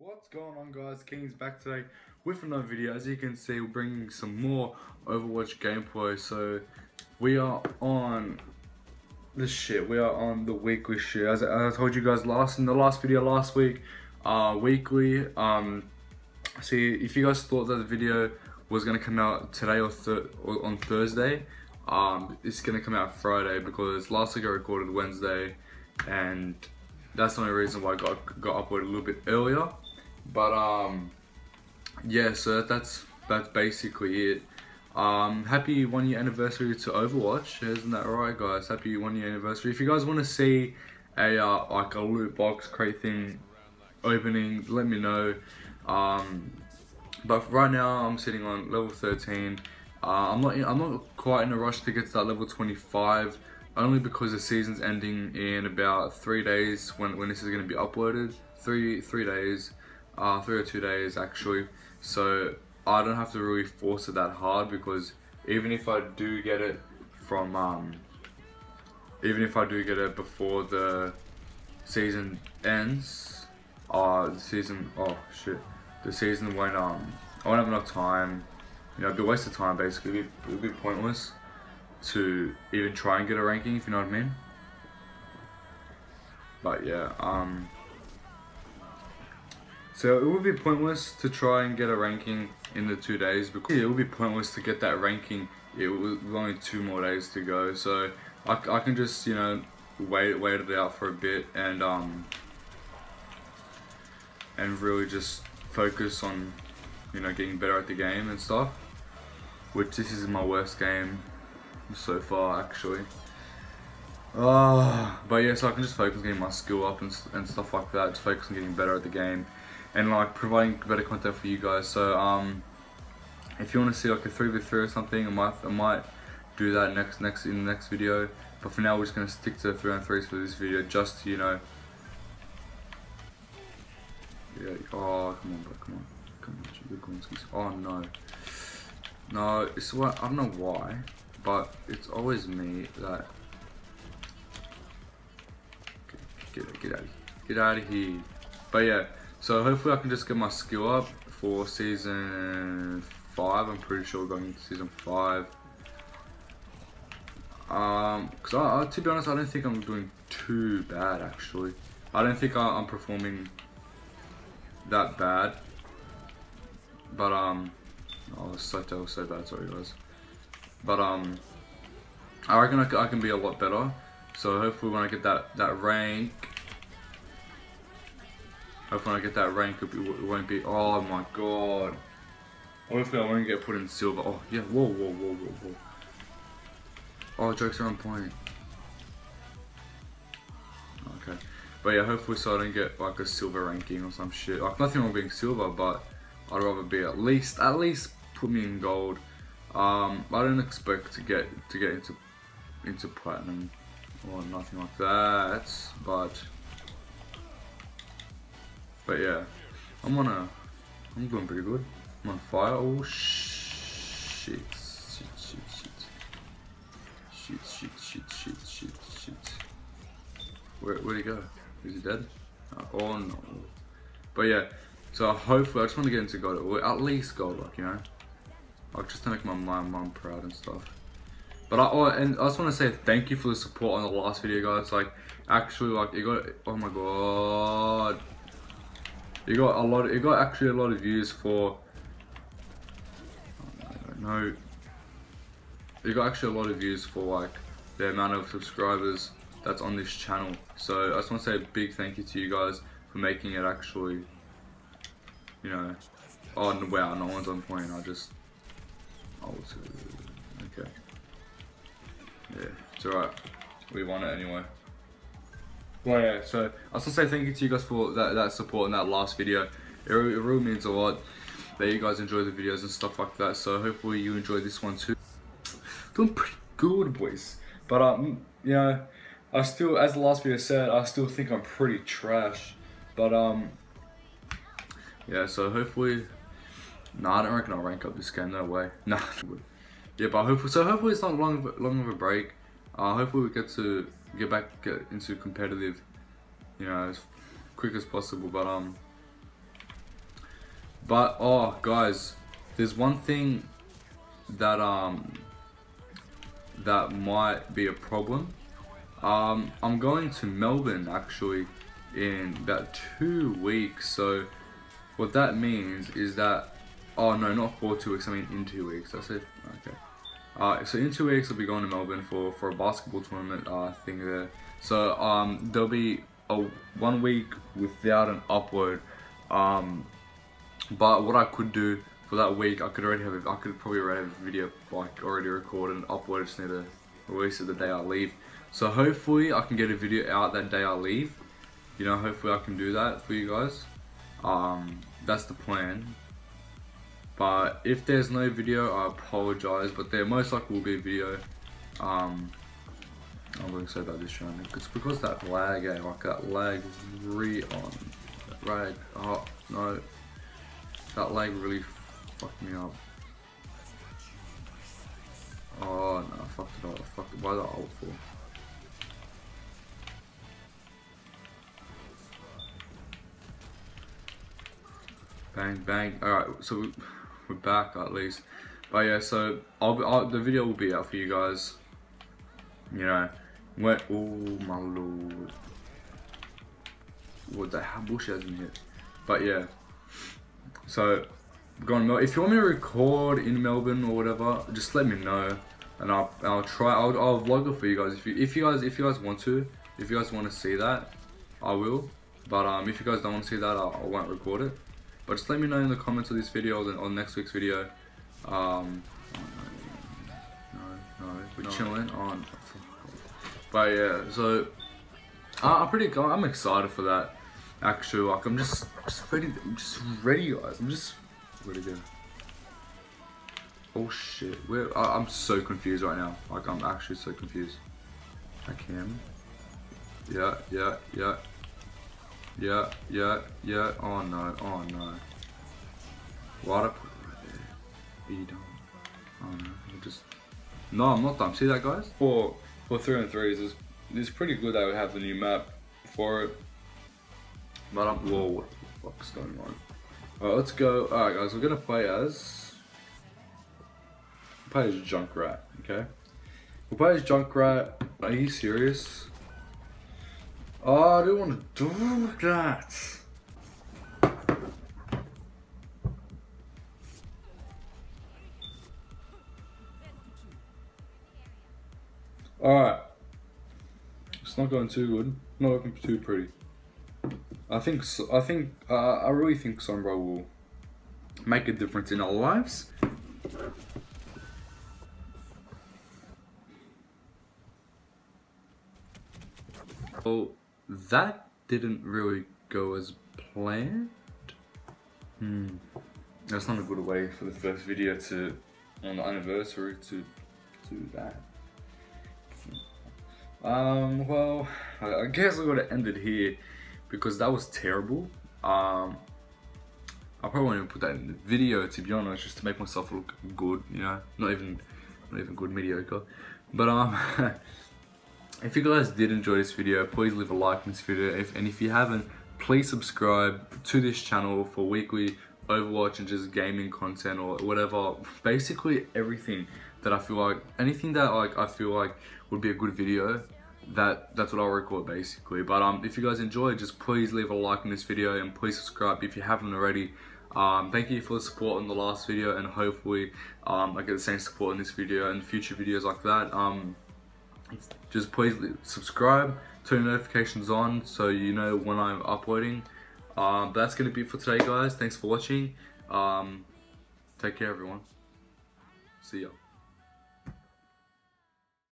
What's going on guys, King's back today with another video. As you can see, we're bringing some more Overwatch gameplay. So, we are on this shit, we are on the weekly shit. As, I told you guys last in the last video last week, uh, weekly. Um, see, if you guys thought that the video was gonna come out today or, th or on Thursday, um, it's gonna come out Friday because last week I recorded Wednesday and that's the only reason why I got, got uploaded a little bit earlier. But um, yeah, so that's that's basically it. Um, happy one year anniversary to Overwatch, isn't that right, guys? Happy one year anniversary. If you guys want to see a uh, like a loot box crate thing opening, let me know. Um, but right now I'm sitting on level 13. Uh, I'm not I'm not quite in a rush to get to that level 25 only because the season's ending in about three days when, when this is going to be uploaded. Three three days uh, three or two days actually. So I don't have to really force it that hard because even if I do get it from, um, even if I do get it before the season ends, uh, the season, oh shit, the season when, um, I won't have enough time, you know, it'd be a waste of time basically, it'd be, it'd be pointless to even try and get a ranking, if you know what I mean. But yeah, um, so it would be pointless to try and get a ranking in the two days because it would be pointless to get that ranking it was only two more days to go. So I, I can just, you know, wait, wait it out for a bit and, um, and really just focus on, you know, getting better at the game and stuff. Which this is my worst game so far, actually. Uh, but yeah, so I can just focus on getting my skill up and, and stuff like that. Just focus on getting better at the game and like providing better content for you guys. So um, if you want to see like a three v three or something, I might I might do that next next in the next video. But for now, we're just gonna stick to three on threes for this video, just to, you know. Yeah. Oh, come on, bro. Come on. Come on, Oh no. No, it's what I don't know why, but it's always me that. Get, get out, get out of here. But yeah. So hopefully I can just get my skill up for season 5. I'm pretty sure going into season 5. Um, cause I, I, to be honest, I don't think I'm doing too bad actually. I don't think I, am performing that bad. But um, oh, so, that was so bad. Sorry guys. But um, I reckon I, I can be a lot better. So hopefully when I get that that rank, Hopefully when I get that rank, it won't be, oh my god. Hopefully I won't get put in silver. Oh, yeah, whoa, whoa, whoa, whoa, whoa. Oh, jokes are on point. Okay. But yeah, hopefully so I don't get like a silver ranking or some shit. Like nothing wrong being silver, but I'd rather be at least, at least put me in gold. Um, I don't expect to get, to get into, into platinum or nothing like that, but but yeah, I'm on a, I'm doing pretty good. I'm on fire. Oh shit, shit, shit, shit, shit, shit, shit, shit, shit, shit. Where where'd he go? Is he dead? Uh, oh no. But yeah, so hopefully I just want to get into gold, or at least gold, like you know, like just to make my mom proud and stuff. But I, oh, and I just want to say thank you for the support on the last video, guys. Like, actually, like, it got, oh my god. It got a lot. It got actually a lot of views for. I don't know. It got actually a lot of views for like the amount of subscribers that's on this channel. So I just want to say a big thank you to you guys for making it actually. You know. Oh wow! No one's on point. I just. Oh, okay. Yeah, it's alright. We won it anyway. Well, yeah, so I want to say thank you to you guys for that, that support in that last video. It, it really means a lot that you guys enjoy the videos and stuff like that. So hopefully you enjoy this one too. Doing pretty good, boys. But, um, you know, I still, as the last video said, I still think I'm pretty trash. But, um, yeah, so hopefully, nah, I don't reckon I'll rank up this game, no way. Nah. yeah, but hopefully, so hopefully it's not long, long of a break. Uh, hopefully we get to get back get into competitive, you know, as quick as possible. But um, But oh, guys, there's one thing that um that might be a problem. Um, I'm going to Melbourne actually in about two weeks. So what that means is that oh no, not for two weeks. I mean in two weeks. That's it. Okay. Uh, so in two weeks I'll be going to Melbourne for for a basketball tournament uh, thing there. So um, there'll be a one week without an upload. Um, but what I could do for that week, I could already have a, I could probably already have a video like already recorded and uploaded. Just need to release it the day I leave. So hopefully I can get a video out that day I leave. You know, hopefully I can do that for you guys. Um, that's the plan. But if there's no video, I apologize. But there most likely will be a video. Um, I'm going to say about this channel. It's because that lag, eh? Like that lag re on. right. Oh, no. That lag really fucked me up. Oh no, I fucked it up. It. Why the ult for? Bang, bang. Alright, so we're back at least. But yeah, so I'll, I'll, the video will be out for you guys. You know, when, oh my lord. What the hell? Bush hasn't hit. But yeah. So, going If you want me to record in Melbourne or whatever, just let me know, and I'll I'll try. I'll, I'll vlog it for you guys. If you if you guys if you guys want to, if you guys want to see that, I will. But um, if you guys don't want to see that, I, I won't record it. But just let me know in the comments of this video or on next week's video. Um, no, no, we're no. chilling on. But yeah, so I'm pretty. I'm excited for that. Actually, like I'm just, just ready. I'm just ready, guys. I'm just ready to. Oh shit! Where? I, I'm so confused right now. Like I'm actually so confused. I can. Yeah, yeah, yeah. Yeah, yeah, yeah. Oh no, oh no. What a put right there. You don't. Oh no, i just. No, I'm not done. See that, guys? For for three and threes, it's, it's pretty good that we have the new map for it. But I'm. Whoa, what the fuck's going on? Alright, let's go. Alright, guys, we're gonna play as. We'll play as Junkrat, okay? We'll play as Junkrat. Are you serious? Oh, I don't want to do that. Alright. It's not going too good. Not looking too pretty. I think, I think, uh, I really think Sombra will make a difference in our lives. Oh that didn't really go as planned. Hmm. That's not a good way for the first video to, on the anniversary, to do that. Um, well, I guess I'm gonna end it here because that was terrible. Um, I probably won't even put that in the video to be honest, just to make myself look good, you know, not even, not even good, mediocre. But um, If you guys did enjoy this video, please leave a like on this video. If, and if you haven't, please subscribe to this channel for weekly Overwatch and just gaming content or whatever. Basically everything that I feel like, anything that like I feel like would be a good video, that that's what I'll record basically. But um, if you guys enjoyed, just please leave a like on this video and please subscribe if you haven't already. Um, thank you for the support on the last video and hopefully um, I get the same support in this video and future videos like that. Um, just please subscribe, turn notifications on so you know when I'm uploading. Um, that's going to be for today, guys. Thanks for watching. Um, take care, everyone. See ya.